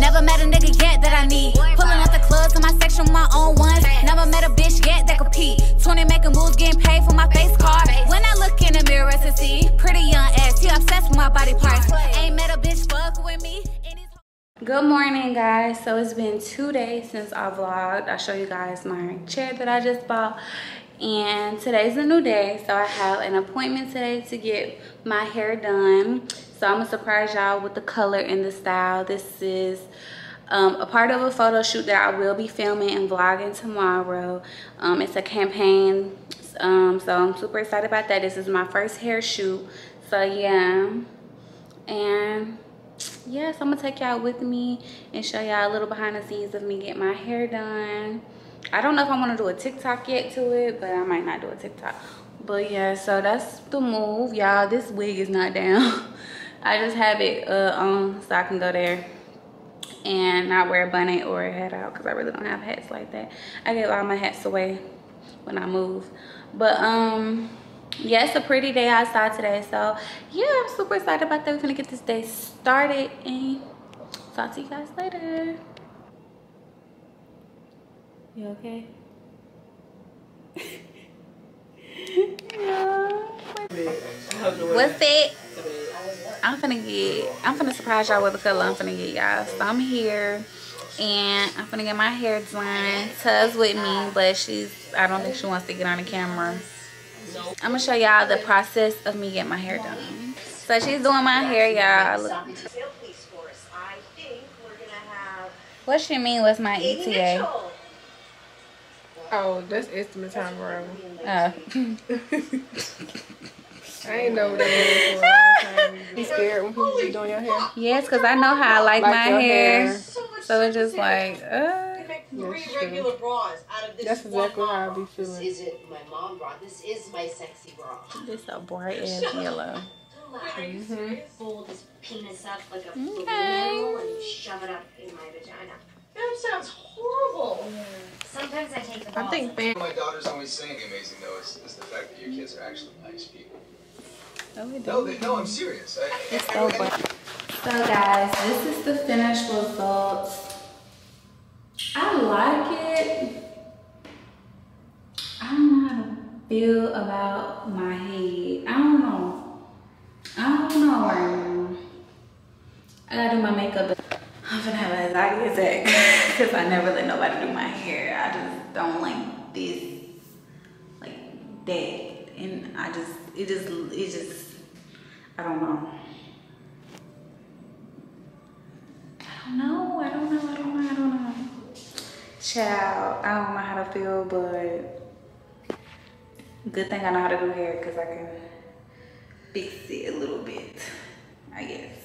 Never met a nigga yet that I need. Pulling up the clubs in my section with my own ones. Never met a bitch yet that compete. 20 making moves, getting paid for my face card. When I look in the mirror to see pretty young ass, he obsessed with my body parts. Ain't met a bitch fuck with me. Good morning guys. So it's been two days since I vlogged. I show you guys my chair that I just bought and today's a new day so i have an appointment today to get my hair done so i'm gonna surprise y'all with the color and the style this is um, a part of a photo shoot that i will be filming and vlogging tomorrow um, it's a campaign um, so i'm super excited about that this is my first hair shoot so yeah and yes i'm gonna take y'all with me and show y'all a little behind the scenes of me getting my hair done I don't know if I want to do a TikTok yet to it, but I might not do a TikTok. But yeah, so that's the move. Y'all, this wig is not down. I just have it uh, on so I can go there and not wear a bonnet or a hat out because I really don't have hats like that. I get all my hats away when I move. But um, yeah, it's a pretty day outside today. So yeah, I'm super excited about that. We're gonna get this day started and talk to you guys later. You okay? What's it? I'm finna get, I'm finna surprise y'all with the color I'm finna get y'all. So I'm here and I'm finna get my hair done. Tuz with me, but she's, I don't think she wants to get on the camera. I'm gonna show y'all the process of me getting my hair done. So she's doing my hair, y'all. What she mean was my ETA? Oh, that's estimate time, bro. Oh. I ain't know what that. You scared when people be doing your hair? Yes, because I know how I like, Like my hair. hair. So it's just like, uh. Three That's true. regular bras out of this That's exactly one how I be This feeling. isn't my mom bra. This is my sexy bra. This so bright ass yellow. fold his penis up like a balloon and shove it up in my vagina. That sounds horrible. Sometimes I take the I think and fan. My daughter's always saying amazing though is, is the fact that your kids are actually nice people. Oh, we No, do. they, no, I'm serious. I, It's so bright. So guys, this is the finished results. I like it. I don't know how to feel about my head. I don't know. I don't know right now. I gotta do my makeup. I'm gonna have an anxiety attack because I never let nobody do my hair. I just don't like this, like that, and I just it just it just I don't know. I don't know. I don't know. I don't know. I don't know. Child, I don't know how to feel, but good thing I know how to do hair because I can fix it a little bit. I guess.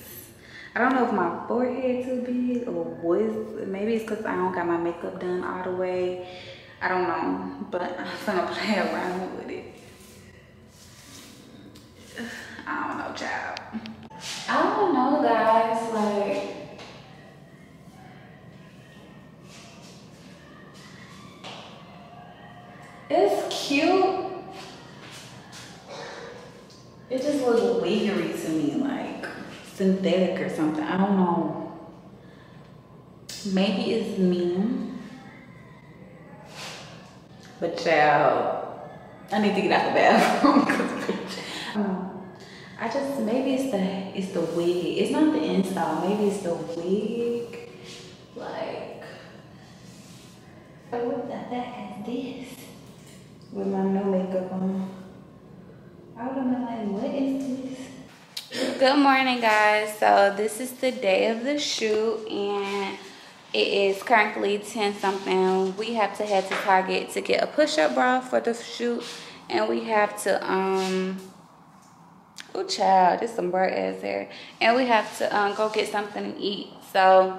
I don't know if my forehead too big or what. Maybe it's because I don't got my makeup done all the way. I don't know, but I'm gonna play around with it. I don't know, child. I don't know, guys. Like, it's cute. It just looks wiggery to me, like synthetic or something. I don't know. Maybe it's me. But child, I need to get out the bathroom um, I just maybe it's the it's the wig. It's not the install. Maybe it's the wig. Like, oh, what the heck is this? With my no makeup on. I would have been like, what is this? Good morning, guys. So this is the day of the shoot, and it is currently 10 something. We have to head to Target to get a push-up bra for the shoot, and we have to um. Oh, child, this some bright ass hair. And we have to um, go get something to eat. So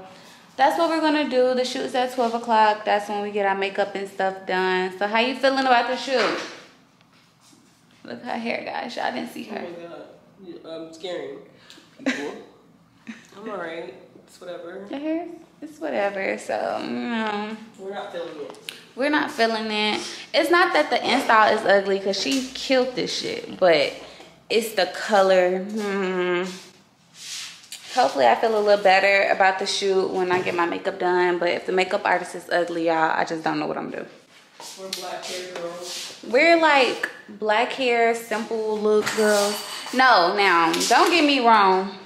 that's what we're gonna do. The shoot's at 12 o'clock. That's when we get our makeup and stuff done. So how you feeling about the shoot? Look at her hair, guys. Y'all didn't see Oh her. my I'm scaring people. I'm alright. It's whatever. The it's whatever. So, you know, We're not feeling it. we're not feeling it. It's not that the install is ugly because she killed this shit, but it's the color. Hmm. hopefully I feel a little better about the shoot when I get my makeup done. But if the makeup artist is ugly, y'all, I just don't know what I'm doing. We're black hair girls. We're like black hair, simple look girls. No, now, don't get me wrong.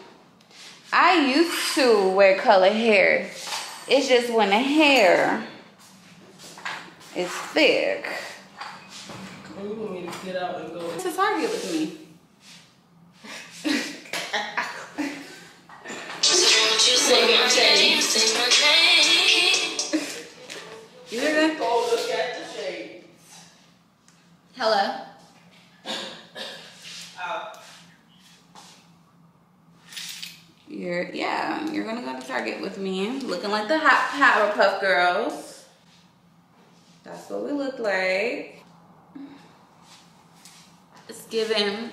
I used to wear color hair. It's just when the hair is thick. When you want me to get out and go. To Target with me. You hear that? Oh, look at the shade. Hello. Out. You're yeah, you're gonna go to Target with me, looking like the hot Powerpuff Girls. That's what we look like. It's giving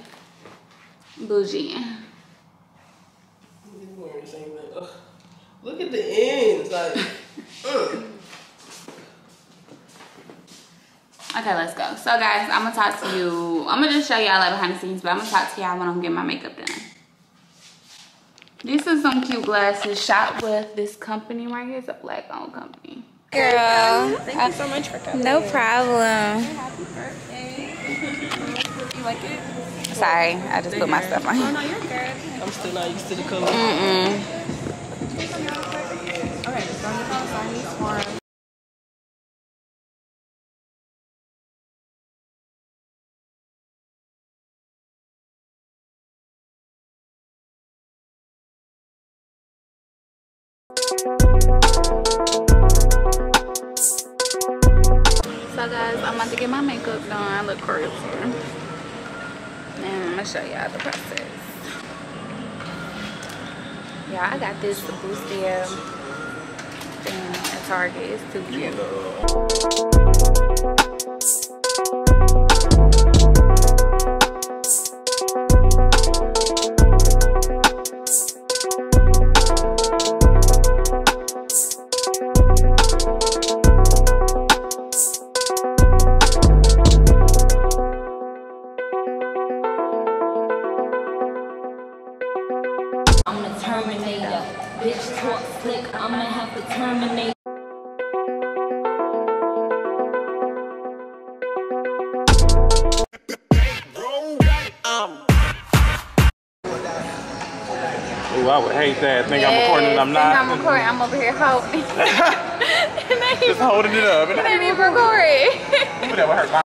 bougie. You wearing the same thing. Ugh. Look at the ends. Like, mm. Okay, let's go. So guys, I'm gonna talk to you. I'm gonna just show y'all like behind the scenes, but I'm gonna talk to y'all when I'm getting my makeup done. These are some cute glasses shot with this company right here. It's a black owned company. Girl, Thank you so much for coming. no problem. Happy birthday. you like it? Sorry, I just put my stuff on. Oh no, you're good. I'm still not used to the color. Mm-mm. So guys, I'm about to get my makeup done. I look crazy. And I'm gonna show y'all the process. Yeah, I got this bustier thing at Target. It's too cute. I would hate that. Think I'm recording and I'm not. I'm recording. I'm over here holding. Just holding it up. And didn't even record. that would hurt my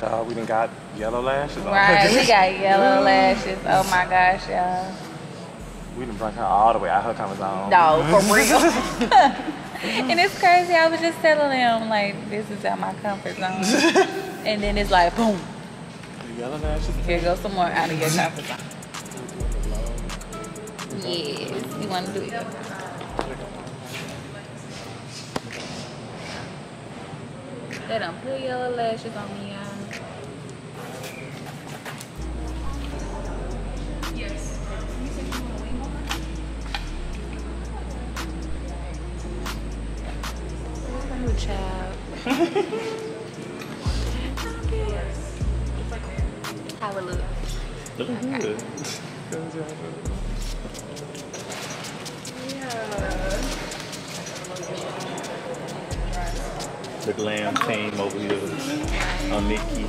Y'all. Uh, we done got yellow lashes on. Right, we got yellow lashes. Oh my gosh, y'all. we done brought her all the way out her comfort zone. No, for real. and it's crazy. I was just telling them like this is out my comfort zone, and then it's like boom, The yellow lashes. here goes some more out of your comfort zone. Yes, you want to do it? They don't put yellow lashes on me, Ooh. How it look? Looking good. The glam team over here on Nikki.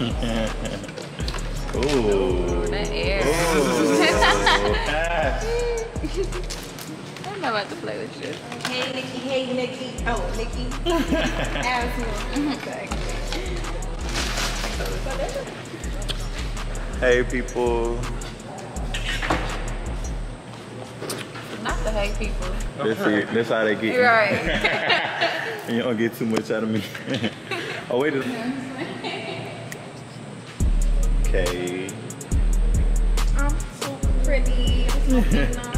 Ooh. That air. Ooh. I'm not about to play with you. Hey Nikki, hey Nikki. Oh, Nikki. okay. hey people. Not the hate people. That's, it. That's how they get. You're you. right. you don't get too much out of me. oh wait a minute. Okay. I'm so pretty.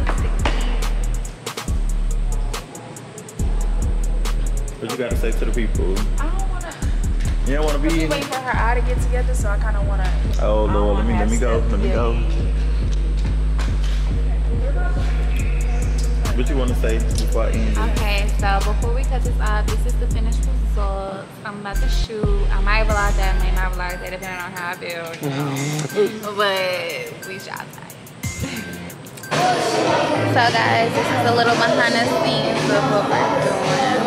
What you gotta say to the people? I don't wanna. You don't wanna be. Waiting for her eye to get together, so I kind of wanna. Oh Lord, let me let me go, let me go. What you wanna say before I end? Okay, so before we cut this off, this is the finished result. I'm about to shoot. I might vlog that, I may not vlog that, depending on how I feel. Mm-hmm. But we shot that. so guys, this is a little behind the scenes of what we're doing.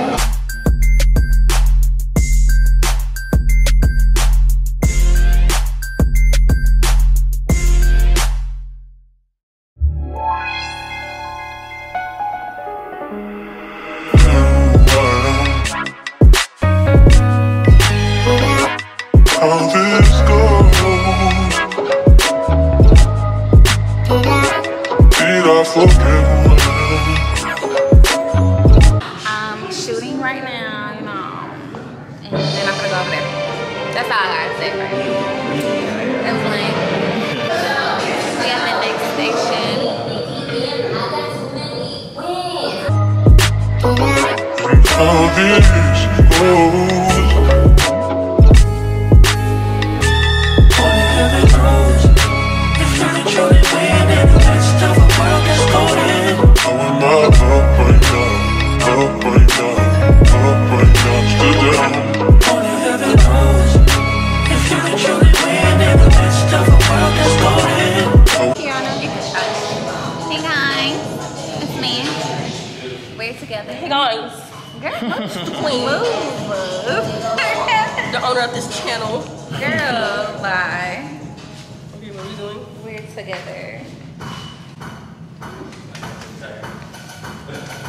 How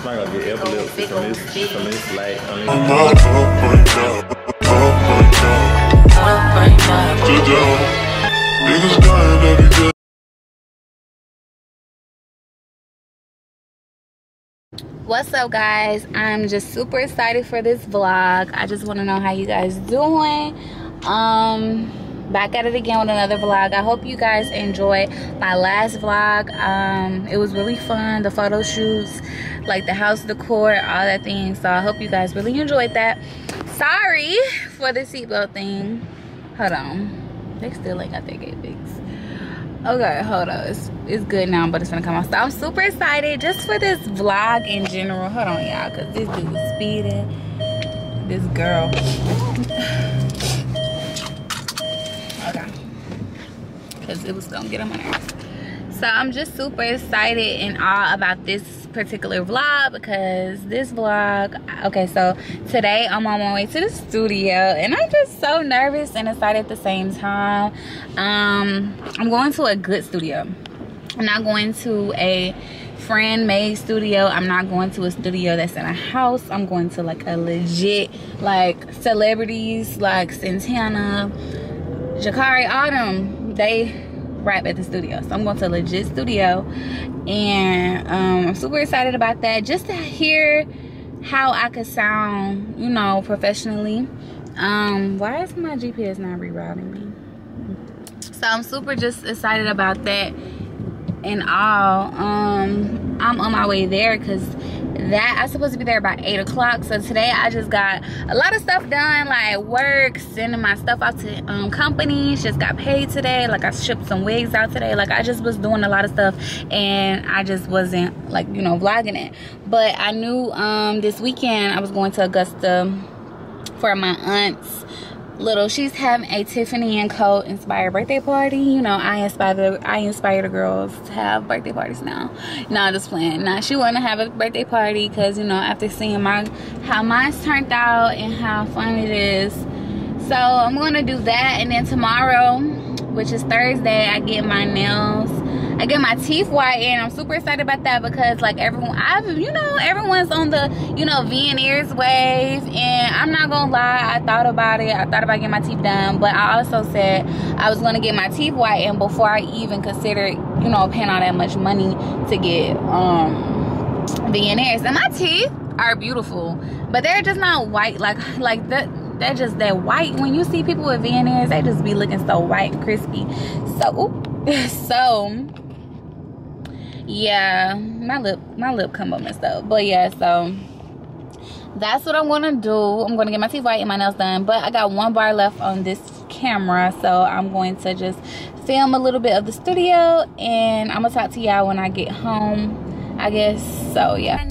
not gonna get epilepsy from this, from this light. I mean, I up right now? Up right now, still down. Niggas dying every day. What's up guys? I'm just super excited for this vlog. I just want to know how you guys doing. Um back at it again with another vlog. I hope you guys enjoyed my last vlog. Um it was really fun. The photo shoots, like the house decor, all that thing. So I hope you guys really enjoyed that. Sorry for the seatbelt thing. Hold on. They still ain't got their gate fixed. Okay, hold on. It's, it's good now, but it's gonna come off. So I'm super excited just for this vlog in general. Hold on, y'all, because this dude is speeding. This girl. okay. Because it was gonna get on my nerves. So I'm just super excited and all about this particular vlog because this vlog, okay, so today I'm on my way to the studio and I'm just so nervous and excited at the same time. Um, I'm going to a good studio. I'm not going to a friend made studio. I'm not going to a studio that's in a house. I'm going to like a legit like celebrities like Santana, Jakari Autumn. They rap at the studio. So I'm going to legit studio and um, I'm super excited about that. Just to hear how I could sound, you know, professionally. Um, why is my GPS not rerouting me? So I'm super just excited about that and all. Um, I'm on my way there because that I'm supposed to be there by eight o'clock. So today I just got a lot of stuff done, like work, sending my stuff out to um, companies. Just got paid today. Like I shipped some wigs out today. Like I just was doing a lot of stuff, and I just wasn't like you know vlogging it. But I knew um, this weekend I was going to Augusta for my aunt's little. She's having a tiffany and co. inspired birthday party. You know i inspire the i inspire the girls to have birthday parties now. Not just playing. Now she want to have a birthday party because you know after seeing my how mine's turned out and how fun it is. So i'm gonna do that. And then tomorrow which is thursday i get my nails I get my teeth whitened. I'm super excited about that because like everyone, I've you know everyone's on the you know Veneers wave, and I'm not gonna lie, I thought about it. I thought about getting my teeth done, but I also said I was gonna get my teeth whitened before I even considered you know paying all that much money to get um Veneers. And my teeth are beautiful, but they're just not white like like that they're just that white. When you see people with Veneers, they just be looking so white and crispy. So, so yeah, my lip, my lip come up messed up. But yeah, so that's what I'm gonna do. I'm gonna get my teeth white and my nails done. But I got one bar left on this camera, so I'm going to just film a little bit of the studio, and I'm gonna talk to y'all when I get home I guess so, yeah.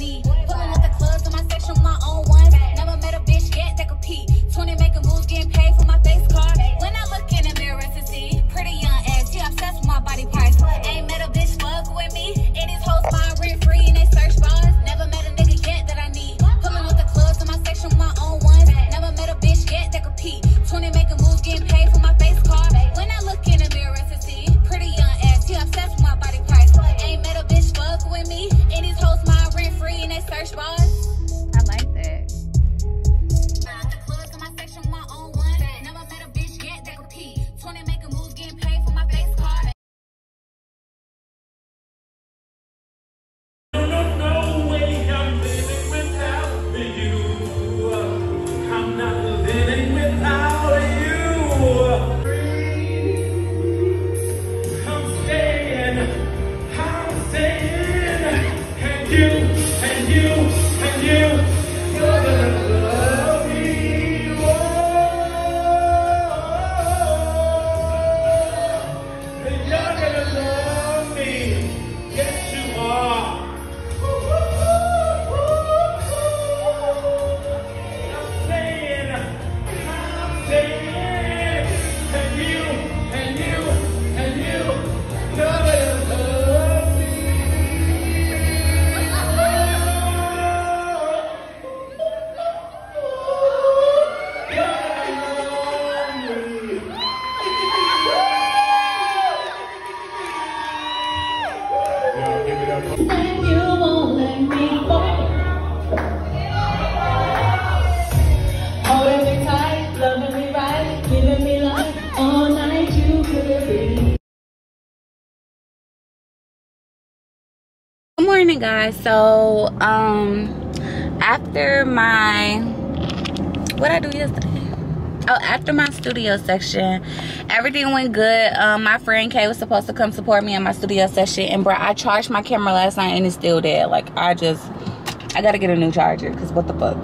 You, and you, morning, guys. So, um, after my what I do yesterday? Oh, after my studio session everything went good. Um, my friend Kay was supposed to come support me in my studio session, and bro, I charged my camera last night and it's still dead. Like, I just, I gotta get a new charger because what the fuck.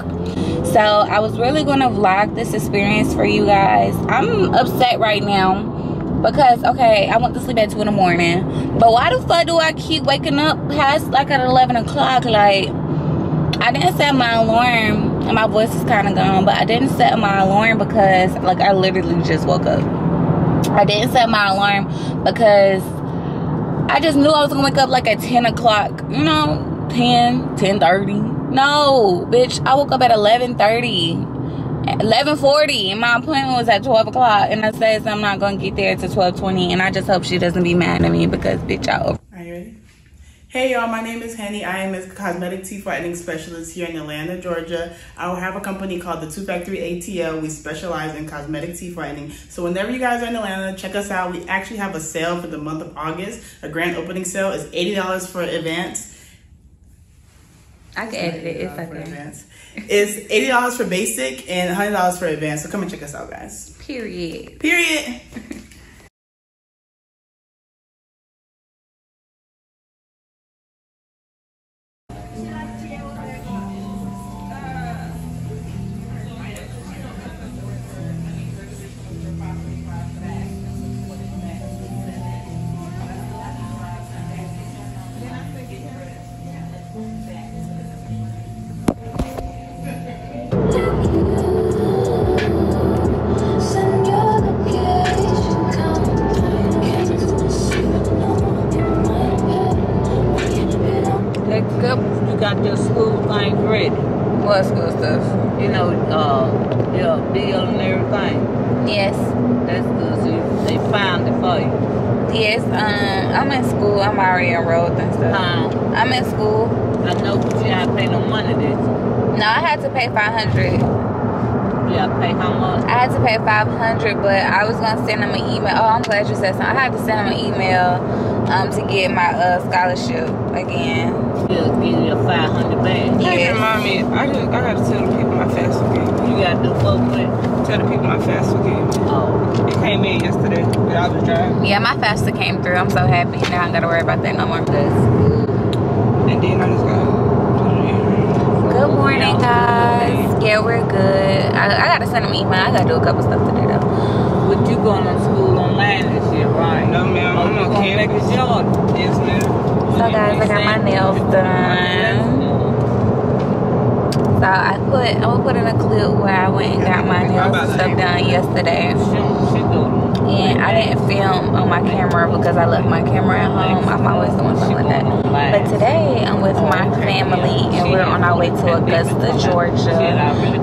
So, I was really gonna vlog this experience for you guys. I'm upset right now because okay i went to sleep at 2 in the morning. But why the fuck do i keep waking up past like at 11 o'clock? Like i didn't set my alarm and my voice is kind of gone but i didn't set my alarm because like i literally just woke up. I didn't set my alarm because i just knew i was gonna wake up like at 10 o'clock. You know 10 10 30 no bitch i woke up at 11 30 11:40 and my appointment was at 12 o'clock and I says I'm not gonna get there to 12:20 and I just hope she doesn't be mad at me because bitch I over Are you ready? Hey y'all, my name is Henny. I am a cosmetic teeth whitening specialist here in Atlanta, Georgia. I have a company called the Two Factory ATL. We specialize in cosmetic teeth whitening. So whenever you guys are in Atlanta, check us out. We actually have a sale for the month of August. A grand opening sale is $80 for advance. I can edit it it's for okay It's $80 for basic and $100 for advanced. So come and check us out, guys. period Period. in school I know, but you gotta pay no money. This. no I had to pay 500 You gotta pay how much? I had to pay 500 but I was gonna send them an email oh I'm glad you said something I had to send them an email um to get my uh scholarship again They'll give you your 500 back. Hey, remind me, I just I gotta tell the people my FAFSA game. You gotta do what with? Tell the people my FAFSA game. Oh, It came in yesterday, but I was driving. yeah my FAFSA came through I'm so happy now I don't gotta worry about that no more And then I just got Good morning, guys. Yeah, we're good. I, I gotta send them email. I gotta do a couple stuff today though. But you going to school online and shit, right? No, ma'am. Oh, I'm you on gonna make campus. a yard? Yes, ma'am. So guys, I got my nails done. So I put I'm gonna put in a clip where I went and got my nails and stuff done yesterday. And I didn't film on my camera because I left my camera at home. I'm always doing something like that. But today I'm with my family and we're on our way to Augusta, Georgia.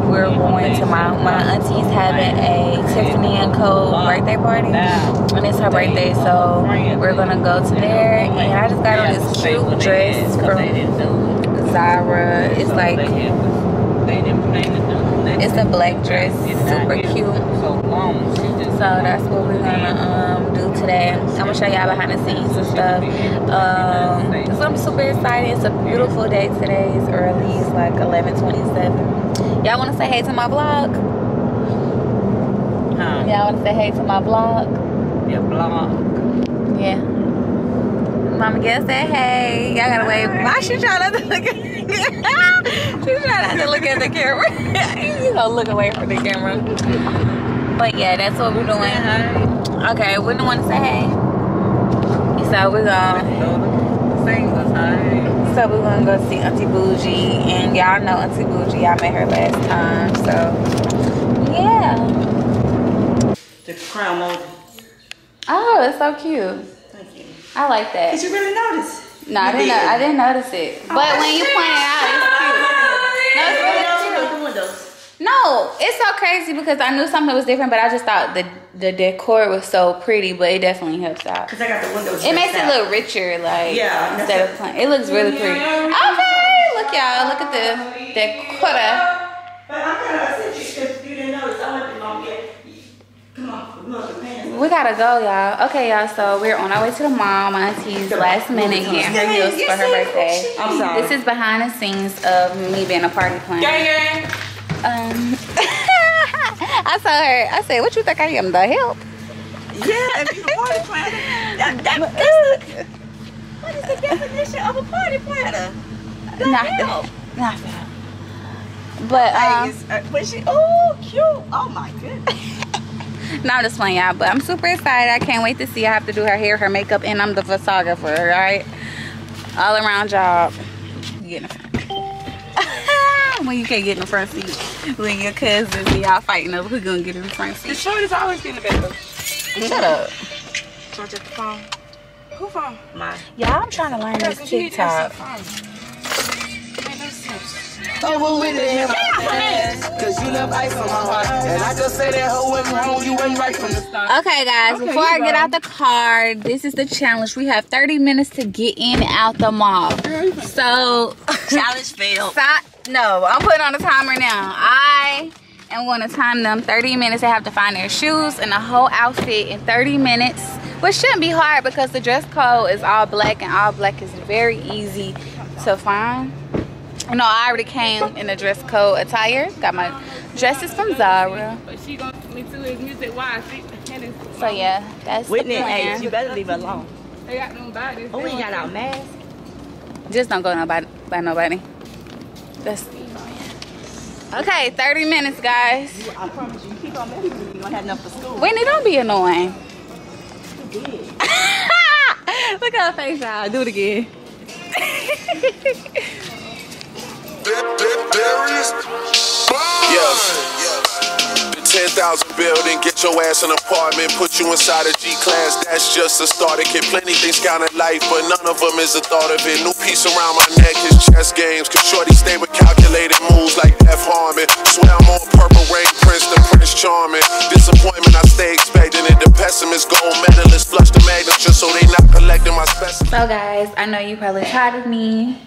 We're going to my my auntie's having a Tiffany and Co. birthday party. And it's her birthday, so we're gonna go to there. And I just got on this cute dress from Zara. It's like it's a black dress, super cute. So that's what we're gonna um, do today. I'm gonna show y'all behind the scenes and stuff. Um, so I'm super excited. It's a beautiful day today. It's early. It's like 11:27. Y'all wanna say hey to my vlog? Y'all wanna say hey to my vlog? Your blog. Yeah. Mama Gail said hey. Y'all gotta wave. Why she trying to look at trying not to look at the camera. you gonna look away from the camera. But yeah, that's what we're doing. Okay, we don't want to say hey. So we're gonna So we're gonna go see Auntie Bougie, and y'all know Auntie Bougie. I met her last time, so yeah. The crown molding. Oh, it's so cute. Thank you. I like that. Did you really notice? No, I didn't. did. Know, I didn't notice it. Oh, but when you point it out, it's cute. No, it's so crazy because I knew something was different, but I just thought the the decor was so pretty, but it definitely helps out. Cause I got the windows. It makes it look richer, like Yeah, instead of plain. It looks really pretty. Okay, look y'all, look at the decor. But I'm kind of upset because you didn't notice. I went to mom get. Come on, we want the pants. We gotta go, y'all. Okay, y'all. So we're on our way to the mall. My auntie's last minute getting her heels for her birthday. I'm sorry. This is behind the scenes of me being a party planner. Um, I saw her. I said, "What you think I am? The help?" Yeah, if you a party planner, that, that, that's the, what is the definition of a party planner? The Nothing. hell? Nothing. But um, uh, but she, oh, cute. Oh my goodness. no, I'm just playing y'all. But I'm super excited. I can't wait to see. I have to do her hair, her makeup, and I'm the photographer. All right, all around job. You get in the when you can't get in the front seat when your cousins and y'all fighting over who gonna get in the front seat. The seat. shorty's always getting the better. Shut up. Charge at the phone. Who phone? Mine. Y'all, I'm trying to learn this TikTok. Over with it, Cause you left ice on my heart. And I just say that hoe wasn't wrong, you wasn't right from the start. Okay, guys, Okay, before you I get out the car, this is the challenge. We have 30 minutes to get in and out the mall. So, Challenge failed. Stop. No, I'm putting on a timer now. I am going to time them 30 minutes. They have to find their shoes and the whole outfit in 30 minutes, which shouldn't be hard because the dress code is all black and all black is very easy to find. You know, I already came in the dress code attire. Got my dresses from Zara. But she gonna me too is music wise. So yeah, that's Whitney, the hey, plan. you better leave her alone. They got them bodies. Oh, we got our mask. Just don't go nobody by nobody. That's okay. 30 minutes, guys. I promise you, keep on messing with me. You don't have enough for school. Whitney, don't be annoying. You did. Look at her face, y'all. Do it again. Yeah. The 10,000 building, get your ass an apartment, put you inside a G class. That's just a start. It can plenty things count in life, but none of them is the thought of it. New piece around my neck is chess games. Cause Shorty stay with calculated moves like F Harmon. Swear I'm on purple rain, Prince the Prince Charming. Disappointment I stay expecting it. The pessimist, gold medalist, flush the magnets just so they not collecting my specimens. So, guys, I know you probably tired of me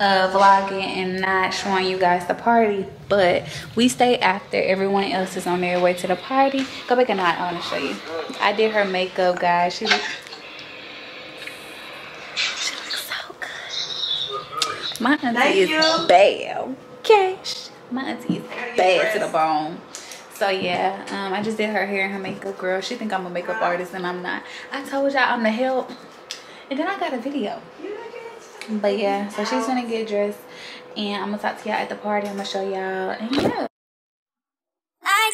uh, vlogging and not showing you guys the party, but we stay after everyone else is on their way to the party. Go back and I, I want to show you. I did her makeup, guys. She looks, she looks so good. My auntie Thank is you. bad. Okay, my auntie is bad to the bone. So yeah, um, I just did her hair and her makeup, girl. She think I'm a makeup artist and I'm not. I told y'all I'm the help, and then I got a video. But yeah, so she's gonna get dressed, and I'm gonna talk to y'all at the party. I'm gonna show y'all, and yeah. I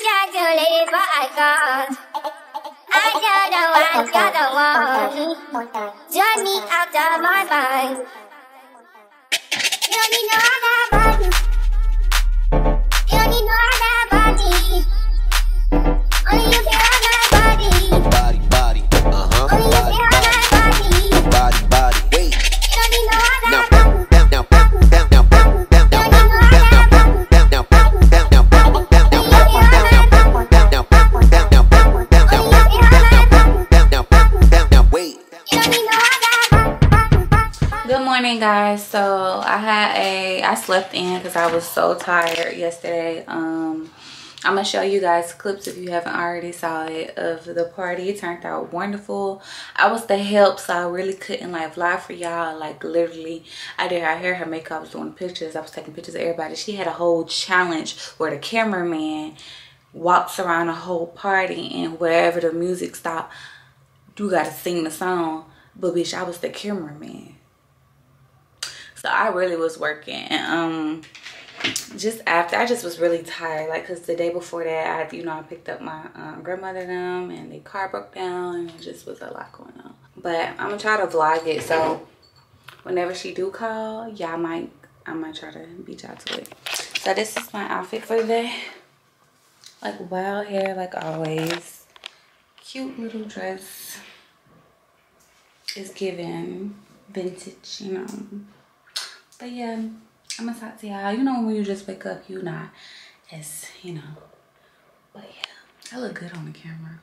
one. Drive me out of my mind. You need no other slept in because I was so tired yesterday. Um, I'm gonna show you guys clips if you haven't already saw it of the party. It turned out wonderful. I was the help, so I really couldn't like vlog for y'all. Like literally, I did her hair, her makeup, I was doing pictures. I was taking pictures of everybody. She had a whole challenge where the cameraman walks around the whole party and wherever the music stopped, you gotta sing the song. But bitch, I was the cameraman. So I really was working. And, um, just after, I just was really tired. Like, cause the day before that, I, you know, I picked up my um, grandmother them, and the car broke down, and it just was a lot going on. But I'm gonna try to vlog it. So whenever she do call, y'all might, I might try to beat y'all to it. So this is my outfit for the day. Like wild hair, like always. Cute little dress. is given vintage, you know. But yeah, I'm to y'all. You know when you just wake up, you not as, you know. But yeah, I look good on the camera.